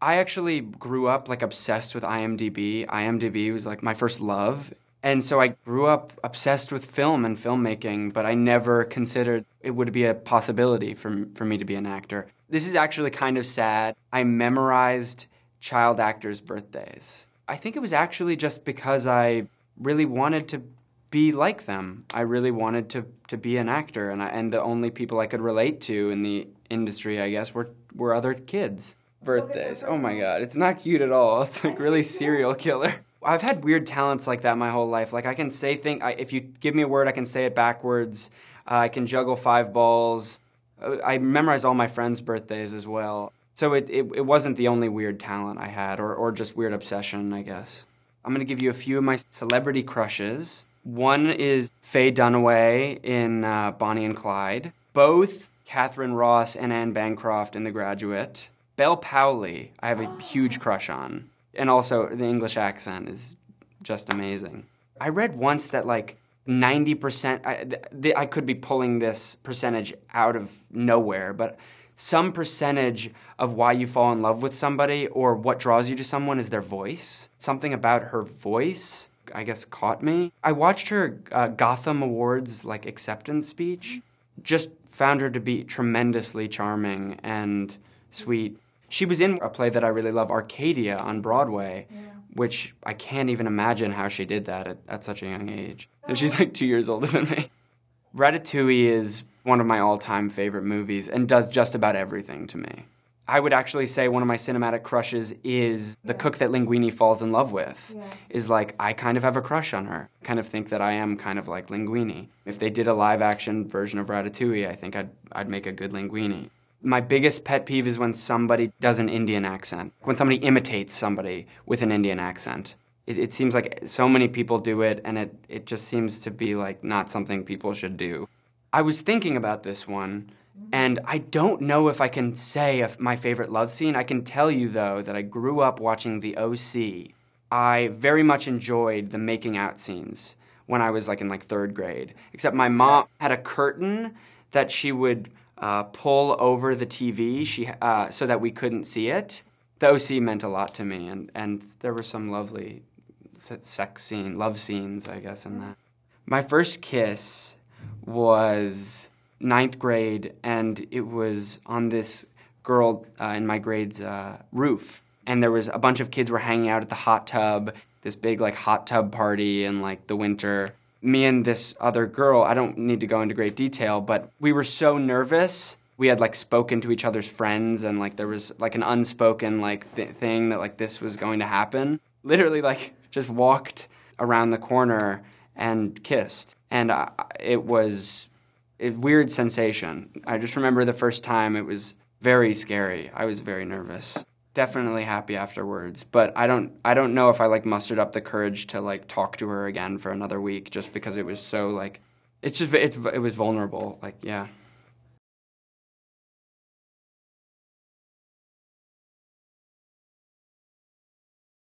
I actually grew up like obsessed with IMDb. IMDb was like my first love. And so I grew up obsessed with film and filmmaking, but I never considered it would be a possibility for, for me to be an actor. This is actually kind of sad. I memorized child actors' birthdays. I think it was actually just because I really wanted to be like them. I really wanted to, to be an actor, and, I, and the only people I could relate to in the industry, I guess, were, were other kids. Birthdays. Oh my god, it's not cute at all. It's like really serial killer. I've had weird talents like that my whole life. Like I can say things. If you give me a word, I can say it backwards. Uh, I can juggle five balls. Uh, I memorize all my friends' birthdays as well. So it, it, it wasn't the only weird talent I had, or, or just weird obsession, I guess. I'm gonna give you a few of my celebrity crushes. One is Faye Dunaway in uh, Bonnie and Clyde. Both Katharine Ross and Anne Bancroft in The Graduate. Bel Powley, I have a huge crush on. And also, the English accent is just amazing. I read once that like 90%, I, th- I could be pulling this percentage out of nowhere, but some percentage of why you fall in love with somebody or what draws you to someone is their voice. Something about her voice, I guess, caught me. I watched her uh, Gotham Awards like acceptance speech. Just found her to be tremendously charming and sweet. She was in a play that I really love, Arcadia, on Broadway, yeah. which I can't even imagine how she did that at, at such a young age. And she's like two years older than me. Ratatouille is one of my all time favorite movies and does just about everything to me. I would actually say one of my cinematic crushes is the cook that Linguini falls in love with. Yes. Is like, I kind of have a crush on her. Kind of think that I am kind of like Linguini. If they did a live action version of Ratatouille, I think I'd, I'd make a good Linguini. My biggest pet peeve is when somebody does an Indian accent, when somebody imitates somebody with an Indian accent. It, it, seems like so many people do it, and it, it just seems to be like not something people should do. I was thinking about this one, and I don't know if I can say my favorite love scene. I can tell you, though, that I grew up watching The OC. I very much enjoyed the making out scenes when I was like in like third grade, except my mom had a curtain that she would uh, pull over the TV she, uh, so that we couldn't see it. The OC meant a lot to me, and, and there were some lovely sex scene, love scenes, I guess, in that. My first kiss was ninth grade, and it was on this girl uh, in my grade's uh, roof. And there was a bunch of kids were hanging out at the hot tub, this big like hot tub party in like the winter me and this other girl, I don't need to go into great detail, but we were so nervous. We had like spoken to each other's friends and like there was like an unspoken like th- thing that like this was going to happen. Literally like just walked around the corner and kissed. And I, it was a weird sensation. I just remember the first time it was very scary. I was very nervous definitely happy afterwards. But i don't i don't know if i like mustered up the courage to like talk to her again for another week just because it was so like it's just it's, it was vulnerable. Like yeah